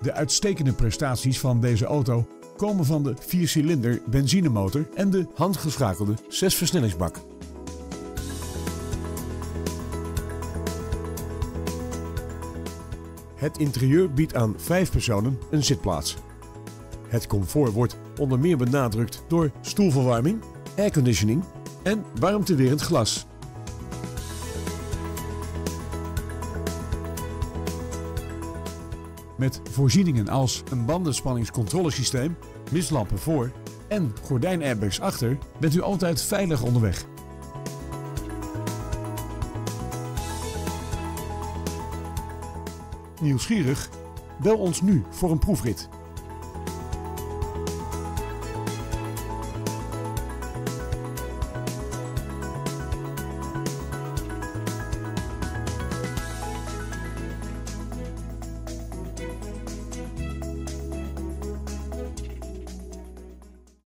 De uitstekende prestaties van deze auto komen van de 4-cilinder benzinemotor en de handgeschakelde 6-versnellingsbak. Het interieur biedt aan 5 personen een zitplaats. Het comfort wordt onder meer benadrukt door stoelverwarming, airconditioning en warmtewerend glas. Met voorzieningen als een bandenspanningscontrolesysteem, mislampen voor en gordijnairbags achter bent u altijd veilig onderweg. Nieuwsgierig? Bel ons nu voor een proefrit.